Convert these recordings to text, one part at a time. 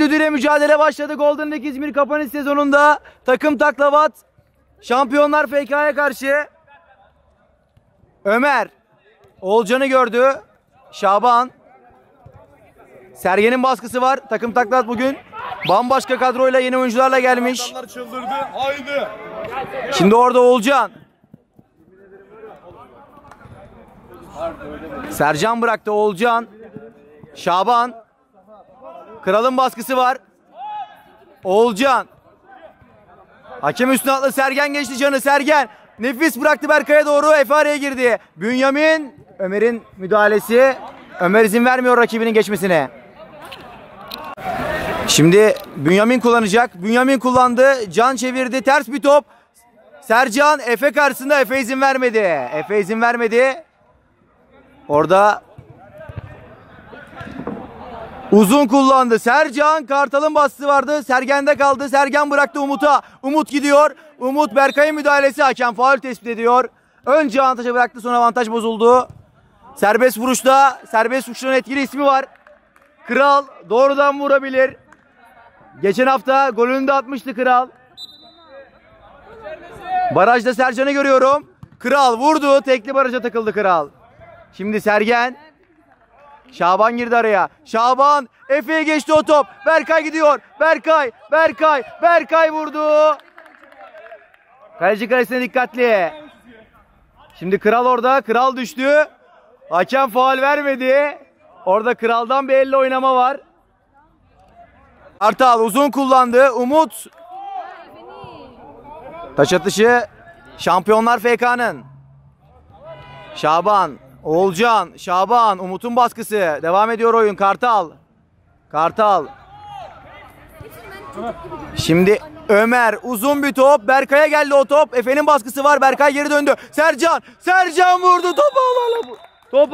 Düdüğüyle mücadele başladı. Golden League İzmir kapanış sezonunda takım taklavat Şampiyonlar FK'ya karşı Ömer Olcan'ı gördü. Şaban Sergen'in baskısı var. Takım taklavat bugün bambaşka kadroyla yeni oyuncularla gelmiş. Adamlar çıldırdı. Haydi. Şimdi orada Olcan. Sercan bıraktı Olcan. Şaban. Kralın baskısı var. Olcan. Hakem üstüne atlı Sergen geçti canı Sergen. Nefis bıraktı Berkay'a doğru Efe araya girdi. Bünyamin Ömer'in müdahalesi. Ömer izin vermiyor rakibinin geçmesine. Şimdi Bünyamin kullanacak. Bünyamin kullandı. Can çevirdi. Ters bir top. Sercan Efe karşısında Efe izin vermedi. Efe izin vermedi. Orada uzun kullandı. Sercan Kartal'ın bastığı vardı. Sergen'de kaldı. Sergen bıraktı Umut'a. Umut gidiyor. Umut Berkay'ın müdahalesi hakem faul tespit ediyor. Önce avantajı bıraktı sonra avantaj bozuldu. Serbest vuruşta serbest vuruşların etkili ismi var. Kral doğrudan vurabilir. Geçen hafta golünü de atmıştı Kral. Barajda Sercan'ı görüyorum. Kral vurdu. Tekli baraja takıldı Kral. Şimdi Sergen. Şaban girdi araya. Şaban Efe'ye geçti o top. Berkay gidiyor. Berkay, Berkay, Berkay vurdu. Kaleci kalesine dikkatli. Şimdi Kral orada. Kral düştü. Hakem faal vermedi. Orada Kral'dan bir elle oynama var. Kartal uzun kullandı. Umut Taç atışı Şampiyonlar FK'nın. Şaban, Oğulcan, Şaban, Umut'un baskısı. Devam ediyor oyun. Kartal. Kartal. Şimdi Ömer uzun bir top. Berkay'a geldi o top. Efe'nin baskısı var. Berkay geri döndü. Sercan. Sercan vurdu. Top ağlarla, bu- top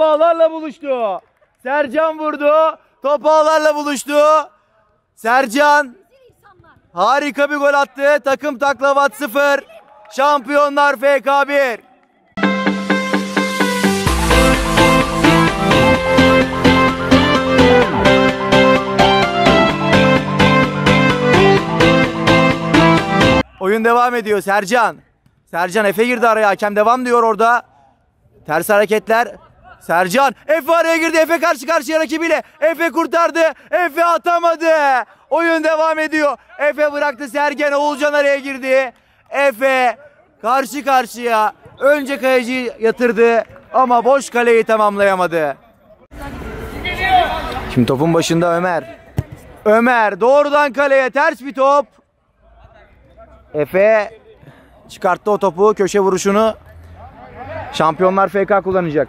buluştu. Sercan vurdu. Top ağlarla buluştu. Sercan Harika bir gol attı. Takım taklavat 0. Şampiyonlar FK 1. Oyun devam ediyor Sercan. Sercan Efe girdi araya. Hakem devam diyor orada. Ters hareketler. Sercan Efe araya girdi. Efe karşı karşıya rakibiyle. Efe kurtardı. Efe atamadı. Oyun devam ediyor. Efe bıraktı Sergen. Oğulcan araya girdi. Efe karşı karşıya. Önce kayıcıyı yatırdı. Ama boş kaleyi tamamlayamadı. Şimdi topun başında Ömer. Ömer doğrudan kaleye ters bir top. Efe çıkarttı o topu. Köşe vuruşunu. Şampiyonlar FK kullanacak.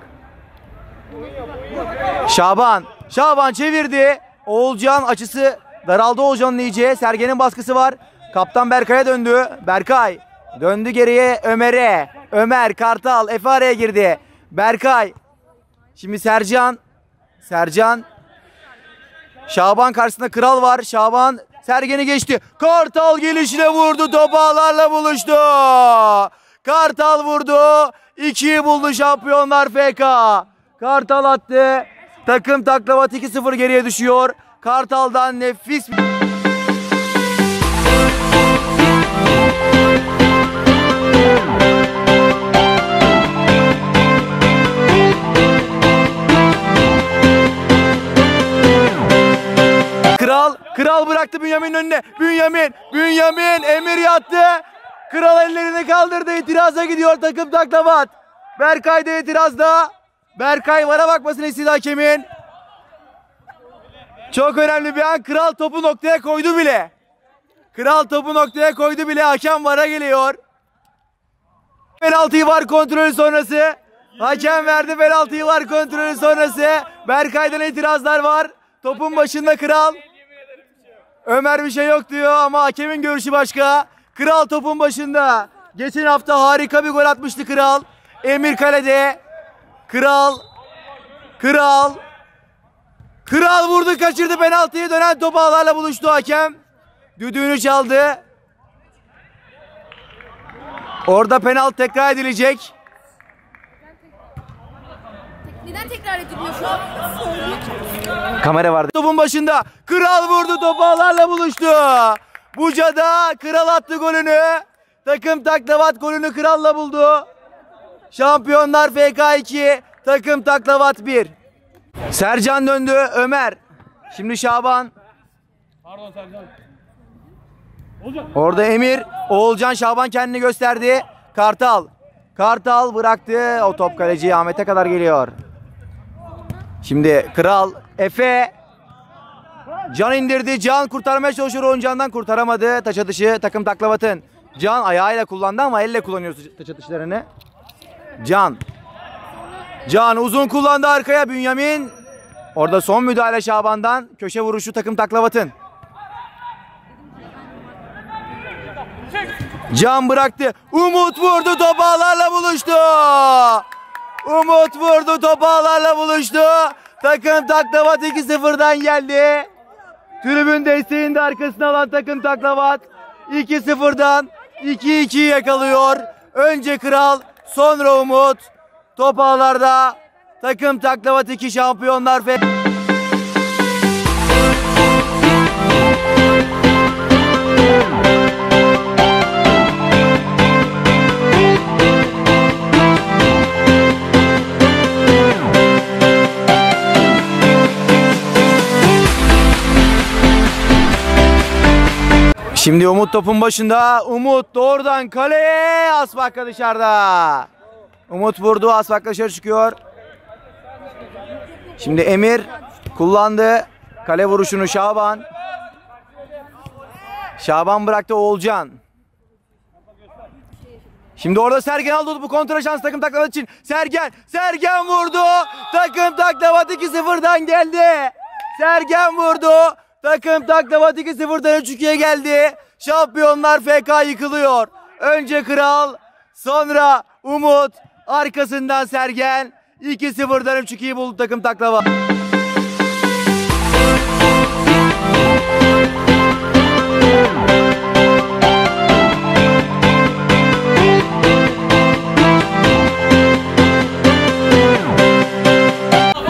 Şaban. Şaban çevirdi. Oğulcan açısı daraldı Oğulcan'ın iyice. Sergen'in baskısı var. Kaptan Berkay'a döndü. Berkay. Döndü geriye Ömer'e. Ömer, Kartal, Efe araya girdi. Berkay. Şimdi Sercan. Sercan. Şaban karşısında Kral var. Şaban Sergen'i geçti. Kartal gelişine vurdu. Top ağlarla buluştu. Kartal vurdu. İkiyi buldu Şampiyonlar FK. Kartal attı. Takım taklavat 2-0 geriye düşüyor. Kartal'dan nefis bir... Kral, bıraktı Bünyamin'in önüne. Bünyamin, Bünyamin, Emir yattı. Kral ellerini kaldırdı. İtiraza gidiyor takım taklavat. Berkay da itirazda. Berkay vara bakmasını istedi hakemin. Çok önemli bir an. Kral topu noktaya koydu bile. Kral topu noktaya koydu bile. Hakem vara geliyor. Penaltıyı var kontrolü sonrası. Hakem verdi penaltıyı var kontrolü sonrası. Berkay'dan itirazlar var. Topun başında Kral. Ömer bir şey yok diyor ama hakemin görüşü başka. Kral topun başında. Geçen hafta harika bir gol atmıştı Kral. Emir kalede. Kral. Kral. Kral vurdu kaçırdı penaltıyı dönen topu ağlarla buluştu hakem. Düdüğünü çaldı. Orada penaltı tekrar edilecek. Neden tekrar ediliyor şu an? Kamera vardı. Topun başında Kral vurdu topu ağlarla buluştu. Buca'da Kral attı golünü. Takım taklavat golünü Kral'la buldu. Şampiyonlar FK 2, takım taklavat 1. Sercan döndü, Ömer. Şimdi Şaban. Pardon Sercan. Orada Emir, Oğulcan Şaban kendini gösterdi. Kartal. Kartal bıraktı. O top kaleci Ahmet'e kadar geliyor. Şimdi Kral, Efe. Can indirdi. Can kurtarmaya çalışıyor oyuncağından kurtaramadı. Taç atışı takım taklavatın. Can ayağıyla kullandı ama elle kullanıyor taç atışlarını. Can. Can uzun kullandı arkaya Bünyamin. Orada son müdahale Şaban'dan. Köşe vuruşu takım taklavatın. Can bıraktı. Umut vurdu top ağlarla buluştu. Umut vurdu top ağlarla buluştu. Takım taklavat 2-0'dan geldi. Tribün desteğinde arkasına alan takım taklavat 2-0'dan 2-2'yi yakalıyor. Önce Kral sonra Umut. Top ağlarda takım taklavat 2 şampiyonlar Şimdi Umut topun başında. Umut doğrudan kaleye. Asbakka dışarıda. Umut vurdu. Asbakka dışarı çıkıyor. Şimdi Emir kullandı. Kale vuruşunu Şaban. Şaban bıraktı Oğulcan. Şimdi orada Sergen aldı bu kontra şans takım taklavat için. Sergen, Sergen vurdu. Takım taklavat 2-0'dan geldi. Sergen vurdu. Takım taklavat 2-0'dan 3-2'ye geldi. Şampiyonlar FK yıkılıyor. Önce Kral, sonra Umut, arkasından Sergen. 2-0'dan 3-2'yi buldu takım taklavat.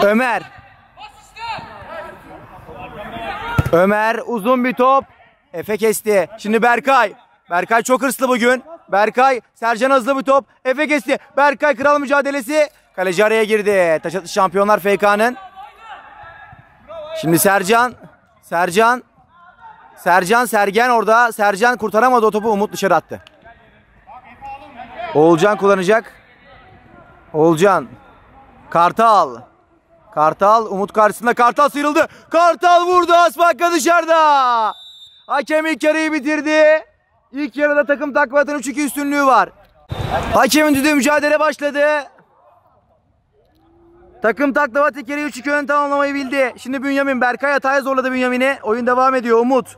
Ömer. Ömer uzun bir top. Efe kesti. Şimdi Berkay. Berkay çok hırslı bugün. Berkay Sercan hızlı bir top. Efe kesti. Berkay kral mücadelesi. Kaleci araya girdi. Taş atış şampiyonlar FK'nın. Şimdi Sercan. Sercan. Sercan Sergen orada. Sercan kurtaramadı o topu. Umut dışarı attı. Oğulcan kullanacak. Oğulcan. Kartal. Kartal Umut karşısında Kartal sıyrıldı. Kartal vurdu Asfakka dışarıda. Hakem ilk yarıyı bitirdi. İlk yarıda takım takvatın 3-2 üstünlüğü var. Hakemin düdüğü mücadele başladı. Takım taklavat ilk yarıyı 3-2 ön tamamlamayı bildi. Şimdi Bünyamin Berkay hataya zorladı Bünyamin'i. Oyun devam ediyor Umut.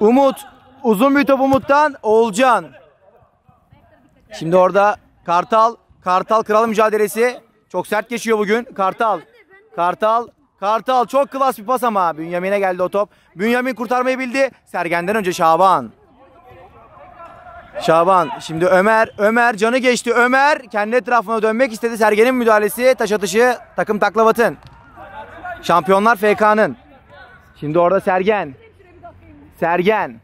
Umut. Uzun bir top Umut'tan Oğulcan. Şimdi orada Kartal. Kartal kral mücadelesi. Çok sert geçiyor bugün. Kartal. Kartal. Kartal çok klas bir pas ama Bünyamin'e geldi o top. Bünyamin kurtarmayı bildi. Sergen'den önce Şaban. Şaban. Şimdi Ömer. Ömer canı geçti. Ömer kendi etrafına dönmek istedi. Sergen'in müdahalesi. Taş atışı takım taklavatın. Şampiyonlar FK'nın. Şimdi orada Sergen. Sergen.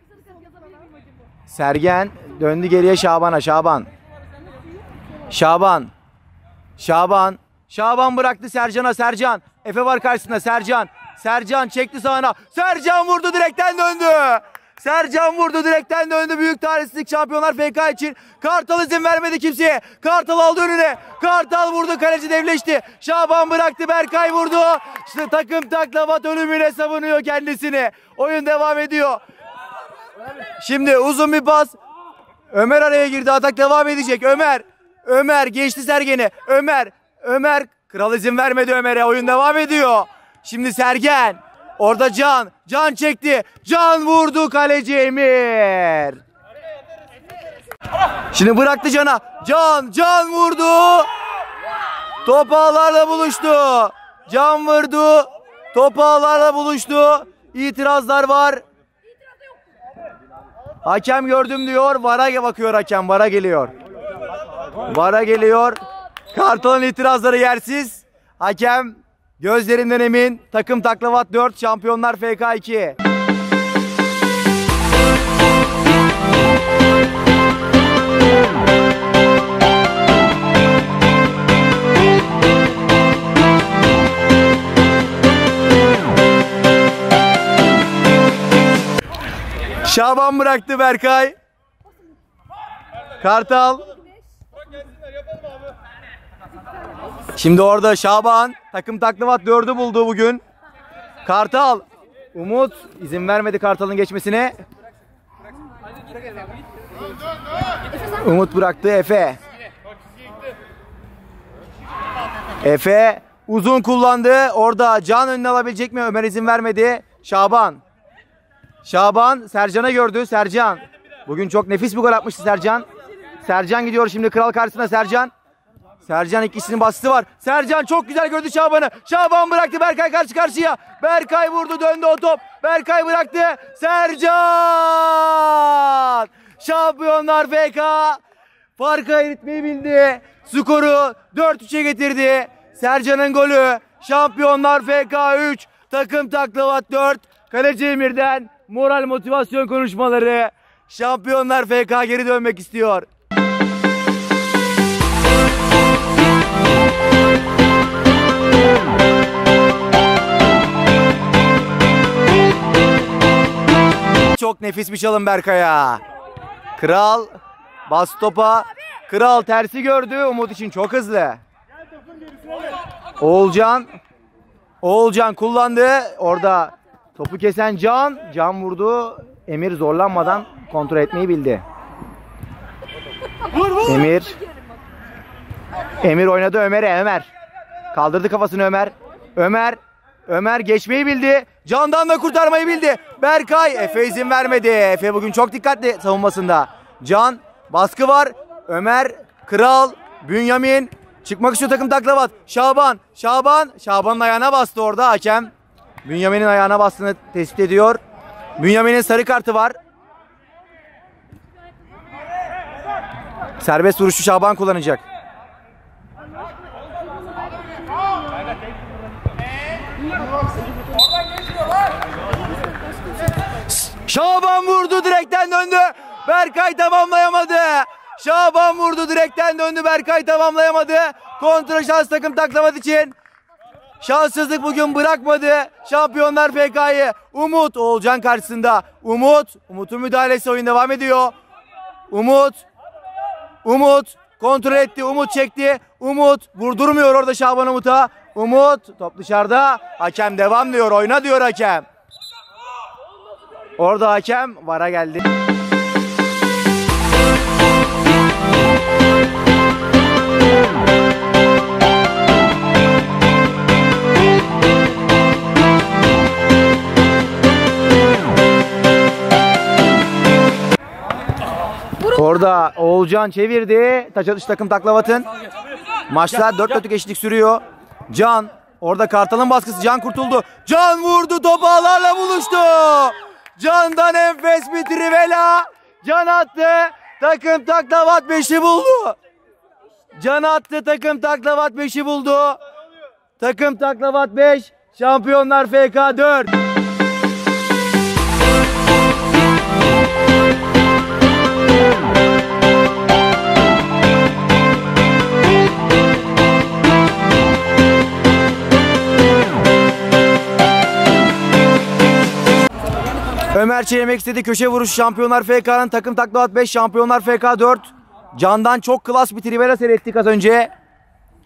Sergen döndü geriye Şaban'a. Şaban. Şaban. Şaban. Şaban bıraktı Sercan'a. Sercan. Efe var karşısında. Sercan. Sercan çekti sağına. Sercan vurdu direkten döndü. Sercan vurdu direkten döndü. Büyük tarihsizlik şampiyonlar FK için. Kartal izin vermedi kimseye. Kartal aldı önüne. Kartal vurdu. Kaleci devleşti. Şaban bıraktı. Berkay vurdu. İşte takım taklavat ölümüne savunuyor kendisini. Oyun devam ediyor. Şimdi uzun bir pas. Ömer araya girdi. Atak devam edecek. Ömer. Ömer geçti Sergen'i. Ömer. Ömer. Kral izin vermedi Ömer'e. Oyun devam ediyor. Şimdi Sergen. Orada Can. Can çekti. Can vurdu kaleci Emir. Şimdi bıraktı Can'a. Can. Can vurdu. Top ağlarla buluştu. Can vurdu. Top ağlarla buluştu. İtirazlar var. Hakem gördüm diyor. Vara bakıyor hakem. Vara geliyor. Vara geliyor. Kartal'ın itirazları yersiz. Hakem Gözlerinden emin. Takım taklavat 4. Şampiyonlar FK 2. Şaban bıraktı Berkay. Kartal. Şimdi orada Şaban takım taklavat 4'ü buldu bugün. Kartal. Umut izin vermedi Kartal'ın geçmesine. Umut bıraktı Efe. Efe uzun kullandı. Orada Can önüne alabilecek mi? Ömer izin vermedi. Şaban. Şaban Sercan'a gördü. Sercan. Bugün çok nefis bir gol atmıştı Sercan. Sercan gidiyor şimdi kral karşısına Sercan. Sercan ikisinin bastığı var. Sercan çok güzel gördü Şaban'ı. Şaban bıraktı Berkay karşı karşıya. Berkay vurdu döndü o top. Berkay bıraktı. Sercan! Şampiyonlar FK farkı eritmeyi bildi. Skoru 4-3'e getirdi. Sercan'ın golü. Şampiyonlar FK 3. Takım taklavat 4. Kaleci Emir'den moral motivasyon konuşmaları. Şampiyonlar FK geri dönmek istiyor. Çok nefis bir çalım Berkay'a. Kral bas topa. Kral tersi gördü. Umut için çok hızlı. Oğulcan. Oğulcan kullandı. Orada topu kesen Can. Can vurdu. Emir zorlanmadan kontrol etmeyi bildi. Emir. Emir oynadı Ömer'e. Ömer. Kaldırdı kafasını Ömer. Ömer. Ömer geçmeyi bildi. Candan da kurtarmayı bildi. Berkay Efe izin vermedi. Efe bugün çok dikkatli savunmasında. Can baskı var. Ömer, Kral, Bünyamin çıkmak istiyor takım taklavat. Şaban, Şaban, Şaban'ın ayağına bastı orada hakem. Bünyamin'in ayağına bastığını tespit ediyor. Bünyamin'in sarı kartı var. Serbest vuruşu Şaban kullanacak. Şaban vurdu direkten döndü. Berkay tamamlayamadı. Şaban vurdu direkten döndü. Berkay tamamlayamadı. Kontra şans takım taklamat için. Şanssızlık bugün bırakmadı. Şampiyonlar FK'yı. Umut Oğulcan karşısında. Umut. Umut'un müdahalesi oyun devam ediyor. Umut. Umut. Kontrol etti. Umut çekti. Umut vurdurmuyor orada Şaban Umut'a. Umut top dışarıda. Hakem devam diyor. Oyna diyor hakem. Orada hakem vara geldi. Orada Oğulcan çevirdi. Taç atış takım taklavatın. Maçlar 4 4 eşitlik sürüyor. Can orada Kartal'ın baskısı. Can kurtuldu. Can vurdu ağlarla buluştu. Can'dan enfes bir trivela. Can attı. Takım taklavat 5'i buldu. Can attı takım taklavat 5'i buldu. Takım taklavat 5. Şampiyonlar FK 4. Ömer çevirmek istedi. Köşe vuruş Şampiyonlar FK'nın takım taklavat 5. Şampiyonlar FK 4. Can'dan çok klas bir trivela seyrettik az önce.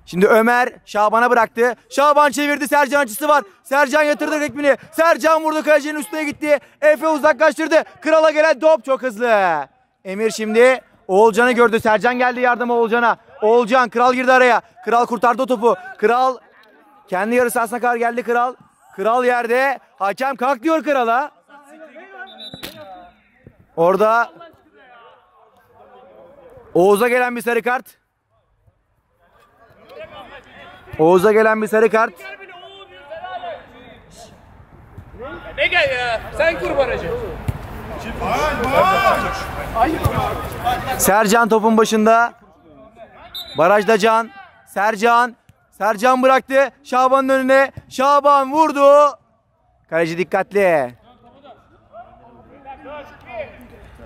Şimdi Ömer Şaban'a bıraktı. Şaban çevirdi. Sercan açısı var. Sercan yatırdı rekmini. Sercan vurdu kalecinin üstüne gitti. Efe uzaklaştırdı. Krala gelen top çok hızlı. Emir şimdi Oğulcan'ı gördü. Sercan geldi yardıma Oğulcan'a. Oğulcan kral girdi araya. Kral kurtardı topu. Kral kendi yarı sahasına kadar geldi kral. Kral yerde. Hakem kalk diyor krala. Orada Oğuz'a gelen bir sarı kart. Oğuz'a gelen bir sarı kart. Ne gel ya? Sen kur barajı. Sercan topun başında. Barajda Can. Sercan. Sercan bıraktı. Şaban'ın önüne. Şaban vurdu. Kaleci dikkatli.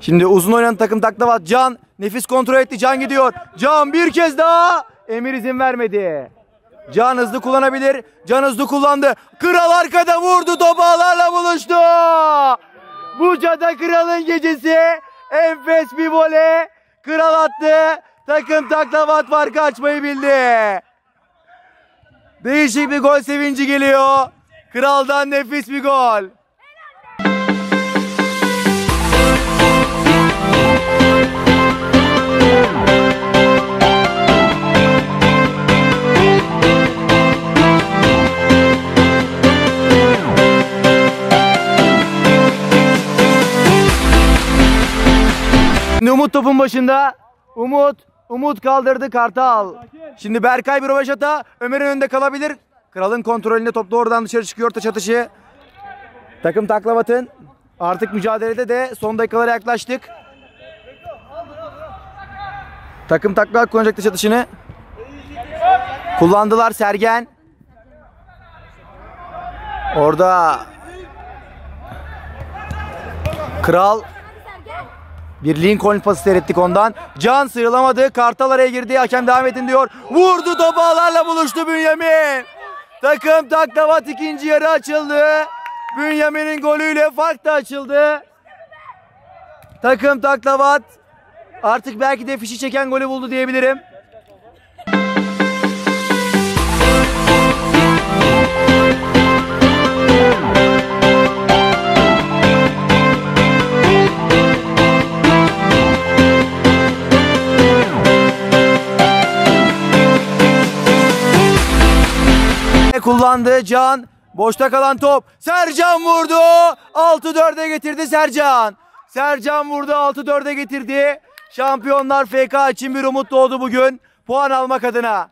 Şimdi uzun oynayan takım taklavat. Can nefis kontrol etti. Can gidiyor. Can bir kez daha. Emir izin vermedi. Can hızlı kullanabilir. Can hızlı kullandı. Kral arkada vurdu. Top ağlarla buluştu. Buca'da kralın gecesi. Enfes bir voley. Kral attı. Takım taklavat farkı açmayı bildi. Değişik bir gol sevinci geliyor. Kraldan nefis bir gol. Umut topun başında. Umut, Umut kaldırdı Kartal. Şimdi Berkay bir rovaşata. Ömer'in önünde kalabilir. Kralın kontrolünde top doğrudan dışarı çıkıyor taç atışı. Takım taklavatın. Artık mücadelede de son dakikalara yaklaştık. Takım taklavat kullanacak taç atışını. Kullandılar Sergen. Orada Kral bir Lincoln pası seyrettik ondan. Can sıyrılamadı. Kartal araya girdi. Hakem devam edin diyor. Vurdu topu ağlarla buluştu Bünyamin. Takım taklavat ikinci yarı açıldı. Bünyamin'in golüyle fark da açıldı. Takım taklavat artık belki de fişi çeken golü buldu diyebilirim. Kullandı Can. Boşta kalan top. Sercan vurdu. 6-4'e getirdi Sercan. Sercan vurdu 6-4'e getirdi. Şampiyonlar FK için bir umut doğdu bugün. Puan almak adına.